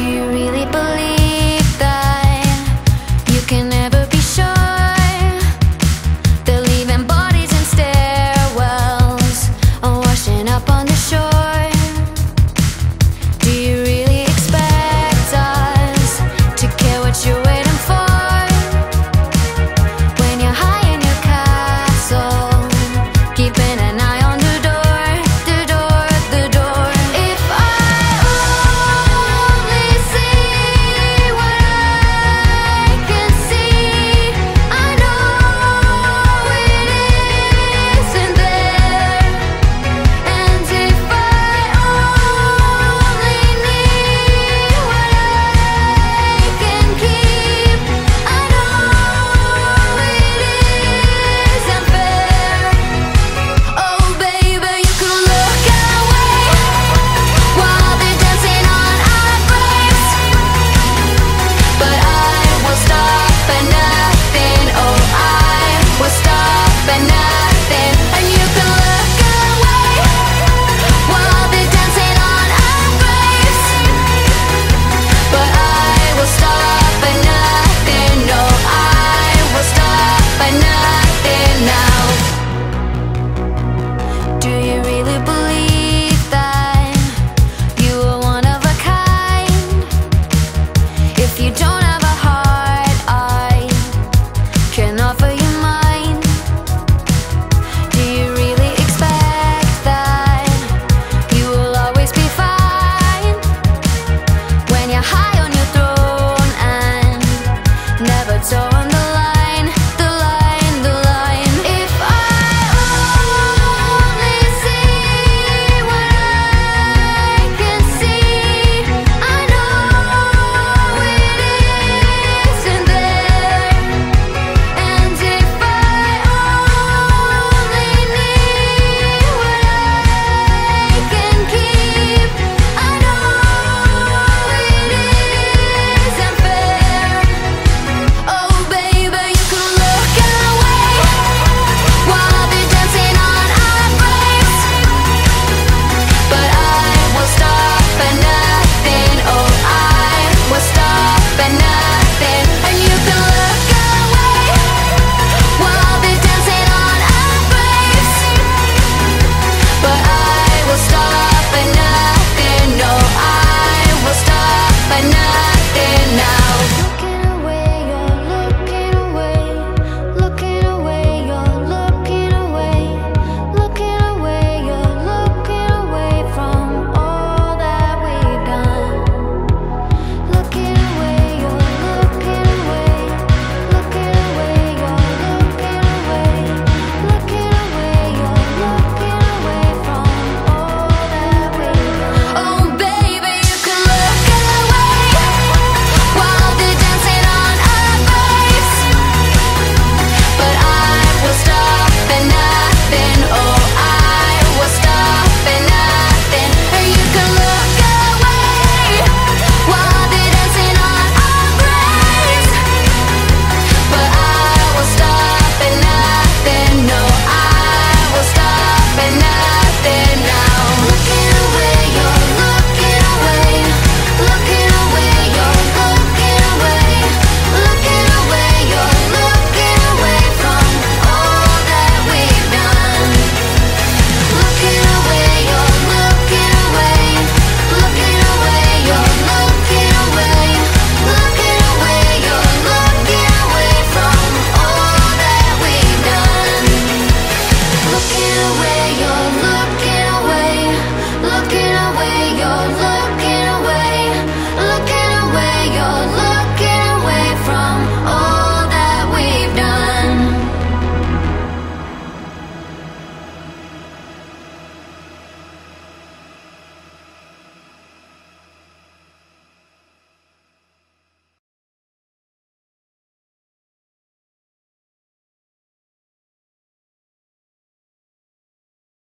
material